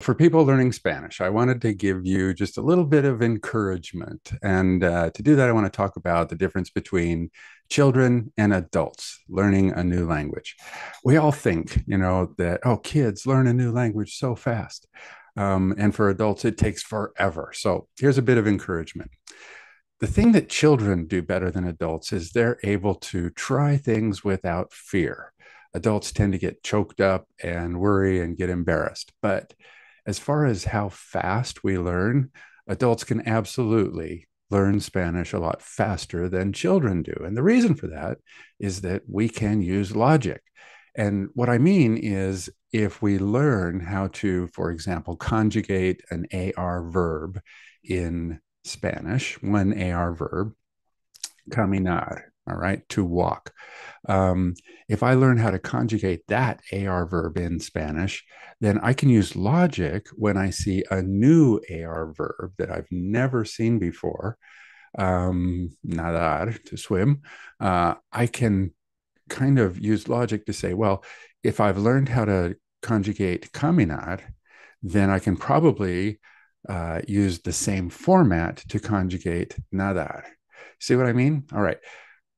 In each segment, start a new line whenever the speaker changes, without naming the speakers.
For people learning Spanish, I wanted to give you just a little bit of encouragement. And uh, to do that, I want to talk about the difference between children and adults learning a new language. We all think, you know, that, oh, kids learn a new language so fast. Um, and for adults, it takes forever. So here's a bit of encouragement. The thing that children do better than adults is they're able to try things without fear. Adults tend to get choked up and worry and get embarrassed. But as far as how fast we learn, adults can absolutely learn Spanish a lot faster than children do. And the reason for that is that we can use logic. And what I mean is, if we learn how to, for example, conjugate an AR verb in Spanish, one AR verb, caminar, all right, to walk. Um, if I learn how to conjugate that AR verb in Spanish, then I can use logic when I see a new AR verb that I've never seen before, um, nadar, to swim. Uh, I can kind of use logic to say, well, if I've learned how to conjugate caminar, then I can probably uh, use the same format to conjugate nadar. See what I mean? All right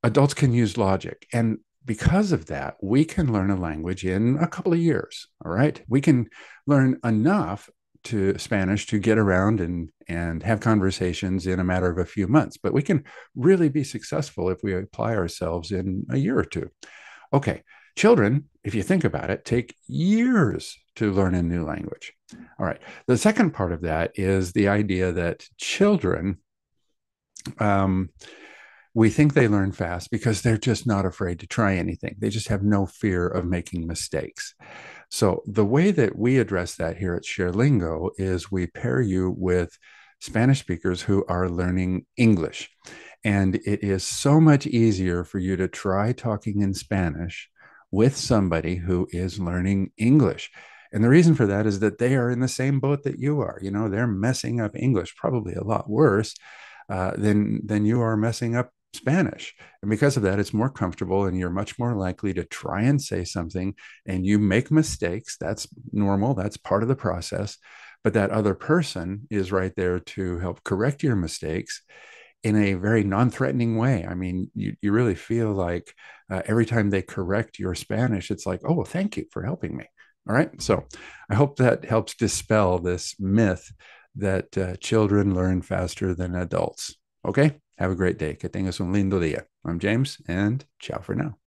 adults can use logic. And because of that, we can learn a language in a couple of years. All right. We can learn enough to Spanish to get around and, and have conversations in a matter of a few months. But we can really be successful if we apply ourselves in a year or two. Okay. Children, if you think about it, take years to learn a new language. All right. The second part of that is the idea that children, um, we think they learn fast because they're just not afraid to try anything. They just have no fear of making mistakes. So, the way that we address that here at ShareLingo is we pair you with Spanish speakers who are learning English. And it is so much easier for you to try talking in Spanish with somebody who is learning English. And the reason for that is that they are in the same boat that you are. You know, they're messing up English probably a lot worse uh, than than you are messing up Spanish. And because of that, it's more comfortable and you're much more likely to try and say something and you make mistakes. That's normal, that's part of the process. But that other person is right there to help correct your mistakes in a very non threatening way. I mean, you, you really feel like uh, every time they correct your Spanish, it's like, oh, thank you for helping me. All right. So I hope that helps dispel this myth that uh, children learn faster than adults. Okay. Have a great day. Que tengas un lindo día. I'm James, and ciao for now.